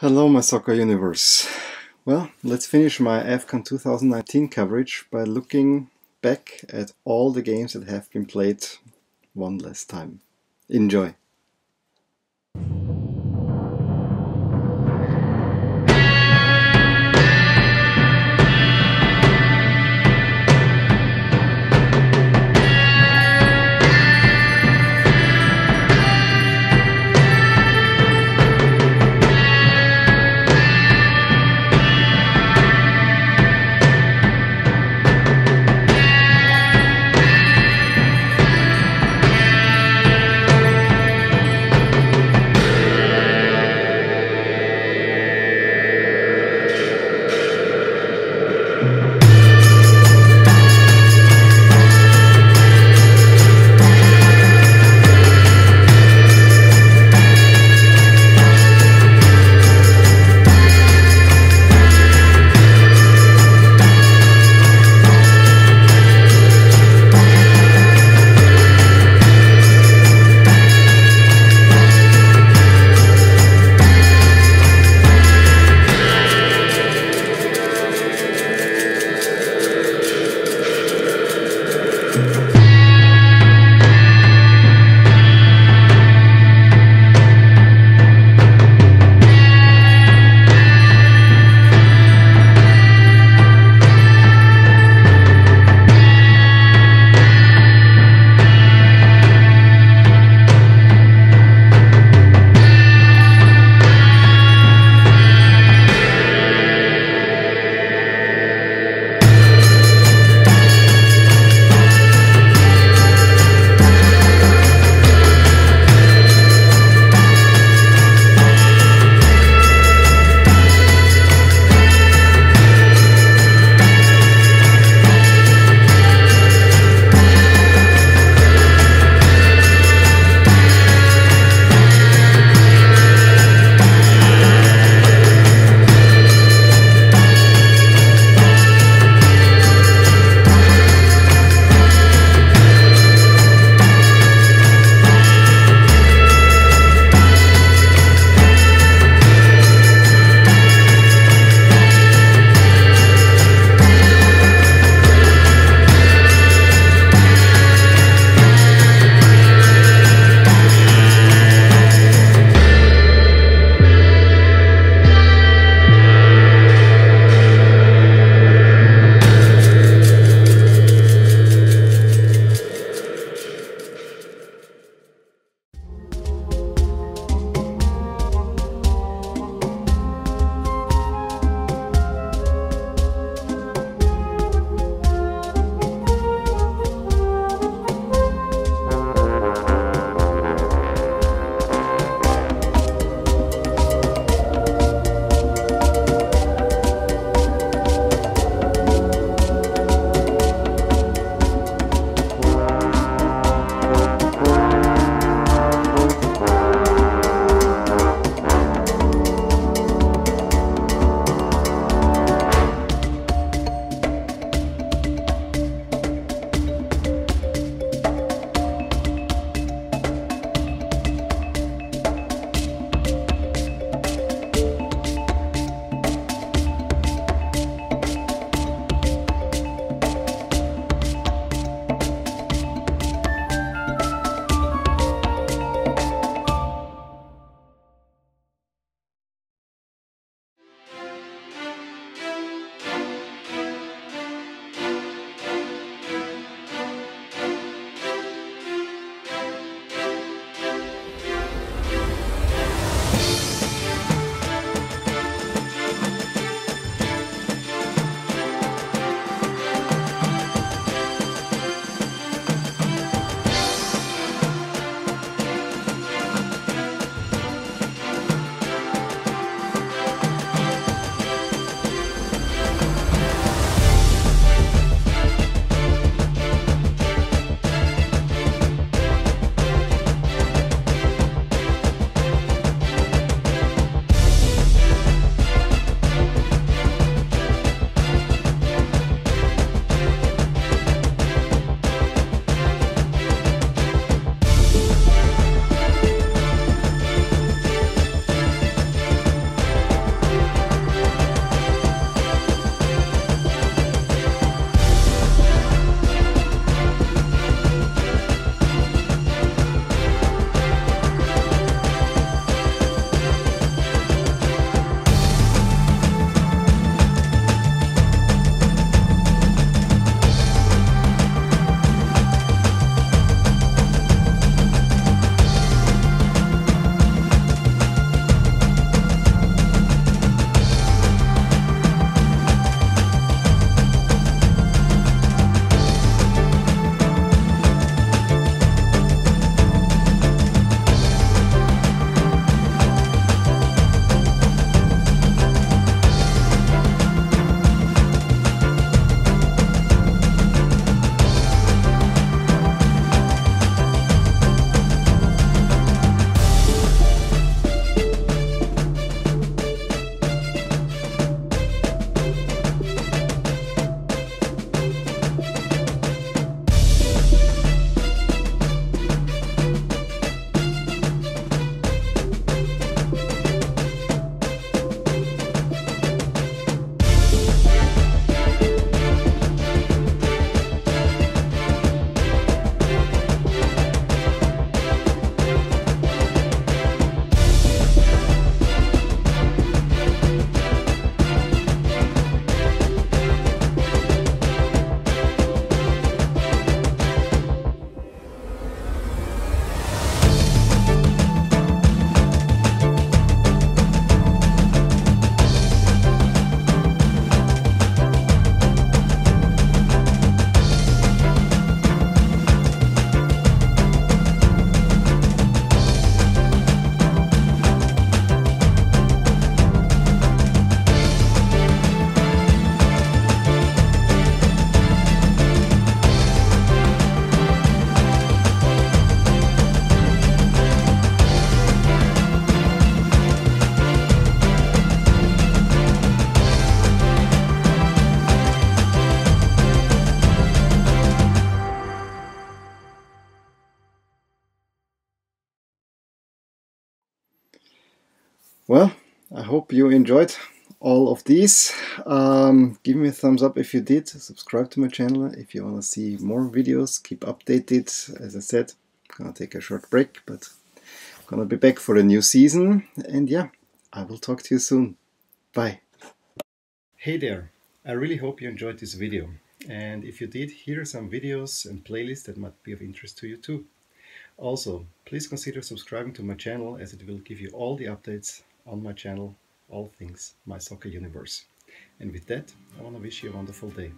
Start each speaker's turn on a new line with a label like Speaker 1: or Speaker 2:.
Speaker 1: Hello, my soccer universe. Well, let's finish my AFCON 2019 coverage by looking back at all the games that have been played one last time. Enjoy! Well, I hope you enjoyed all of these. Um, give me a thumbs up if you did. Subscribe to my channel if you want to see more videos. Keep updated. As I said, I'm gonna take a short break, but I'm gonna be back for a new season. And yeah, I will talk to you soon. Bye. Hey there. I really hope you enjoyed this video. And if you did, here are some videos and playlists that might be of interest to you too. Also, please consider subscribing to my channel as it will give you all the updates on my channel all things My Soccer Universe. And with that, I want to wish you a wonderful day.